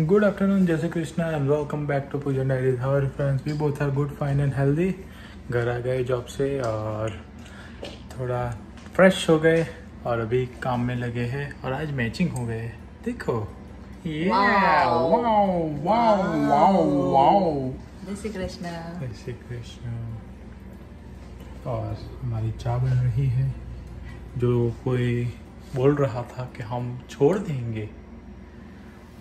Good afternoon जैसे Shri Krishna and welcome back to Poojan diaries how are friends we both are good fine and healthy घर आ गए job से और थोड़ा फ्रेश हो गए और अभी काम में लगे हैं और आज मैचिंग हो गए देखो। जय जैसे कृष्ण और हमारी चाय बन रही है जो कोई बोल रहा था कि हम छोड़ देंगे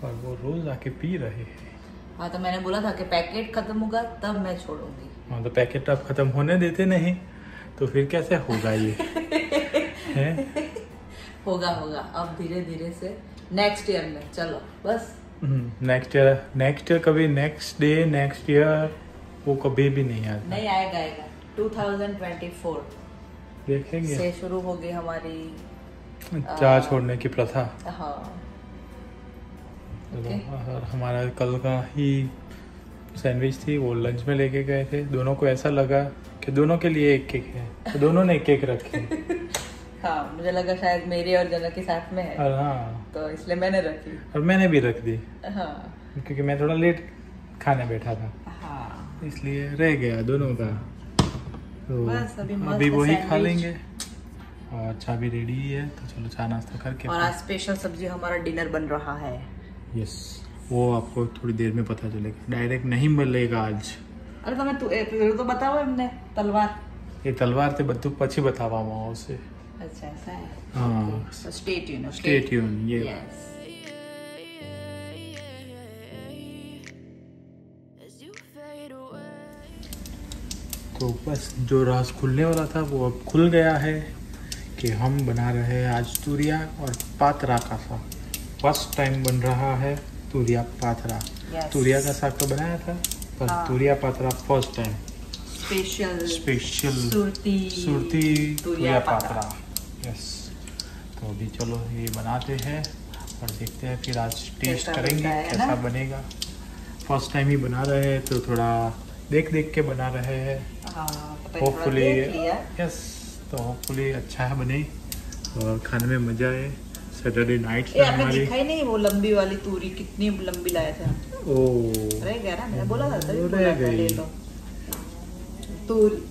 और वो रोज आके पी रहे हैं। हाँ तो मैंने बोला था कि पैकेट खत्म होगा तब मैं छोड़ूँगी। हाँ तो पैकेट आप खत्म होने देते नहीं तो फिर कैसे होगा ये? हैं? होगा होगा। अब धीरे धीरे से नेक्स्ट ईयर में चलो बस। नेक्स्ट ईयर नेक्स्ट ईयर कभी नेक्स्ट डे नेक्स्ट ईयर वो कभी भी नहीं आता। नहीं आएगा आएगा। 2024 देखेंगे। से शुरू होगी हमारी चाय छोड़ने की प्रथा। हाँ। Okay. और हमारा कल का ही सैंडविच थी वो लंच में लेके गए थे। दोनों को ऐसा लगा कि दोनों के लिए एक केक है तो दोनों ने एक केक रखे। हाँ मुझे लगा शायद मेरे और जनक के साथ में है। और हाँ। तो इसलिए मैंने रखी। और मैंने भी रख दी। हाँ। क्योंकि मैं थोड़ा लेट खाने बैठा था। हाँ। इसलिए रह गया दोनों का। तो बस अभी अभी वही खा लेंगे। और चाय भी रेडी है तो चलो चाय नाश्ता करके और आज स्पेशल सब्ज़ी हमारा डिनर बन रहा है। यस वो आपको थोड़ी देर में पता चलेगा डायरेक्ट नहीं मिलेगा आज अरे તમે તું એ પેલું તો બતાવો એમને તલવાર એ તલવાર તે બધું પછી બતાવવામાં આવશે અચ્છા ऐसा है હા so stay tuned okay? Stay tune ये yes तो बस जो राज खुलने वाला था वो अब खुल गया है कि हम बना रहे हैं आज तुरिया और पातरा का साग फ़र्स्ट टाइम बन रहा है तुरिया पाथरा। Yes. तुरिया का साग तो बनाया था पर हाँ। Turiya patra first time. Special special Surati Surati turiya patra yes तो अभी चलो ये बनाते हैं और देखते हैं फिर आज टेस्ट करेंगे कैसा बनेगा। फ़र्स्ट टाइम ही बना रहे हैं तो थोड़ा देख देख के बना रहे हैं। हाँ होपफुली यस तो होपफुली अच्छा है बने और खाने में मज़ा आए। सैटरडे नाइट ये आपने हमारी। दिखाई नहीं वो लंबी वाली तूरी कितनी लंबी लाया था? ओ। रह गया ना? मैंने बोला था तभी बोला था ले। लो। तूरी